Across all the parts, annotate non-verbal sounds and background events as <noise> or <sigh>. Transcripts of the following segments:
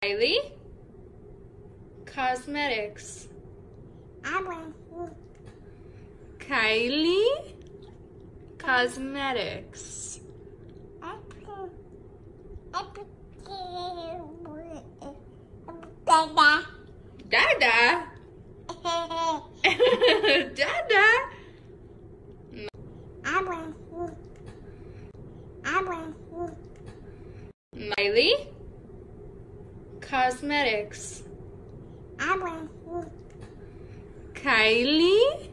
Kylie Cosmetics. Kylie Cosmetics. Dada. <laughs> Dada. Dada. I want I want Kylie Cosmetics. Kylie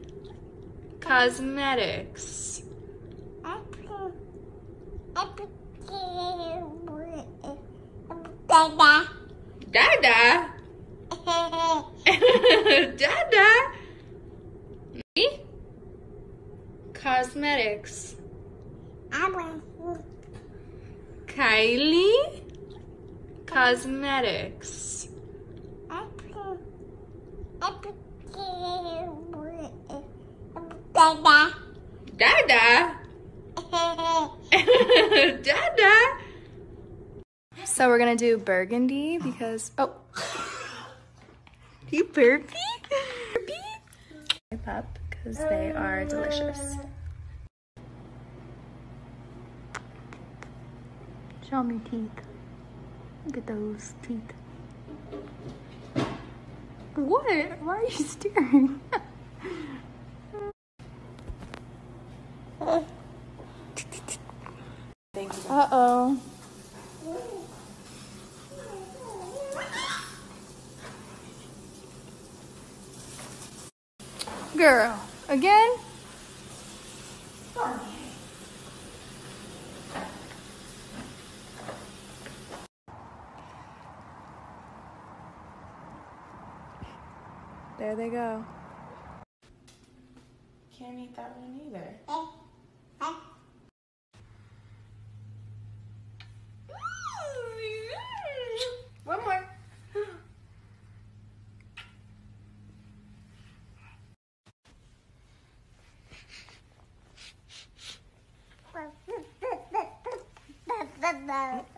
Cosmetics. Dada. <laughs> Dada. Dada. Cosmetics. Kylie Cosmetics. Dada. Dada. <laughs> Dada. So we're gonna do burgundy because oh, you burpee, burpee. Up because they are delicious. Show me teeth. Look at those teeth. What? Why are you staring? Uh oh. Girl, again? There they go. Can't eat that one either. One more.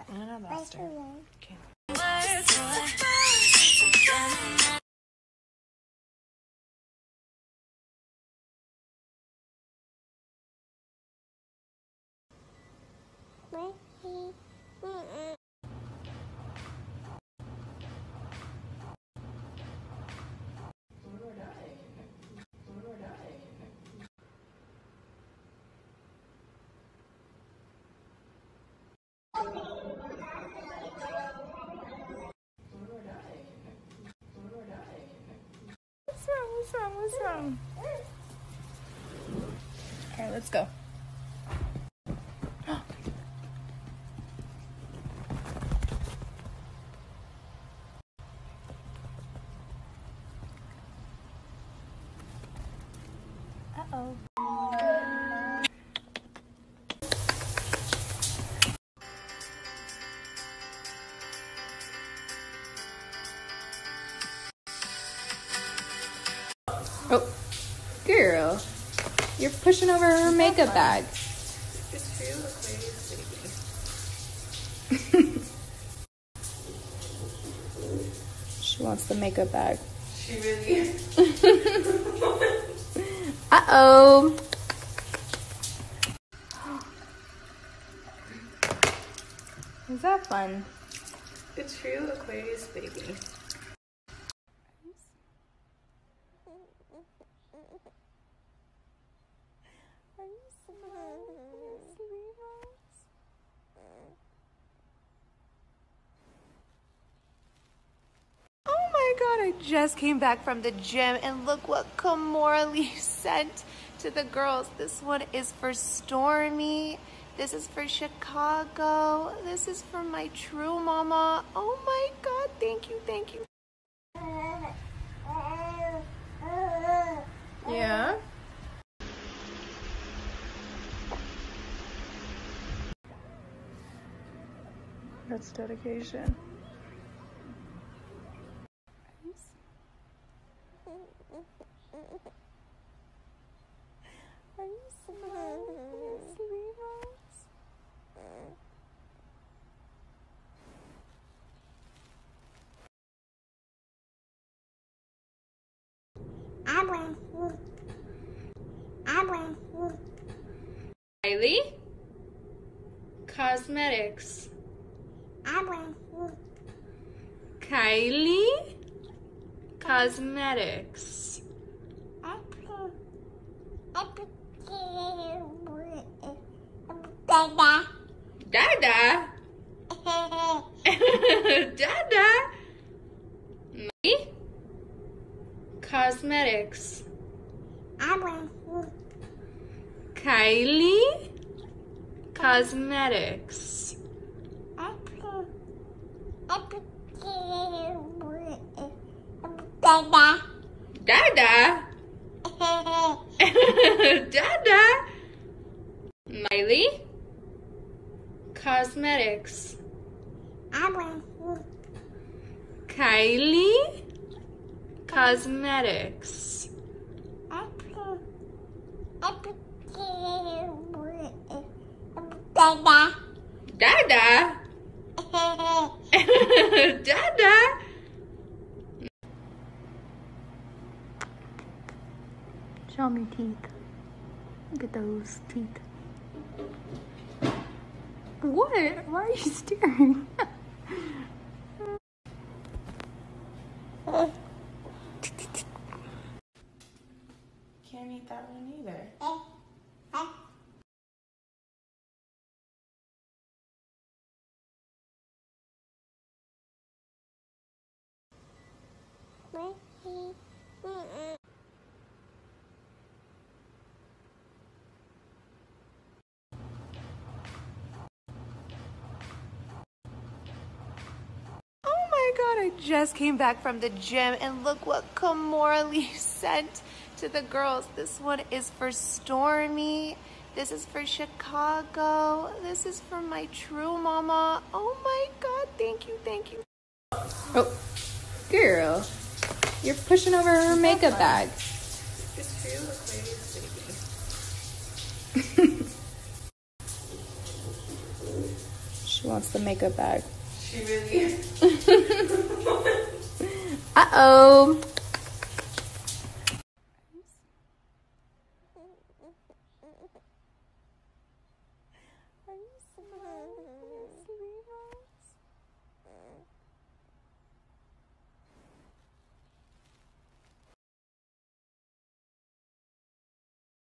I lost her. What's wrong? What's wrong? What's wrong? All right, let's go. <gasps> Uh-oh. Oh, girl, you're pushing over her makeup bag. It's true. Look where She wants the makeup bag. She really is. <laughs> Uh oh. Is that fun? It's true Aquarius baby. Oh my god, I just came back from the gym and look what Kimora Lee <laughs> sent to the girls. This one is for Stormi. This is for Chicago. This is for my true mama. Oh my god, thank you, thank you. Yeah. That's dedication. Are you smiling, sweetheart? Miley Cosmetics. Kylie Cosmetics. Dada. Dada. <laughs> Miley Cosmetics. Kylie Cosmetics. Dada. Dada. <laughs> Dada. Miley Cosmetics. Kylie Cosmetics. Dada. Dada. <laughs> Dada? Show me teeth. Look at those teeth. What? Why are you staring? <laughs> Can't eat that one either. Oh my god, I just came back from the gym and look what Kimora Lee <laughs> sent to the girls. This one is for Stormi. This is for Chicago. This is for my true mama. Oh my god, thank you, thank you. Oh, girl. You're pushing over her makeup bag. It's true Aquarius baby. She wants the makeup bag. She really Uh oh.